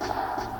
you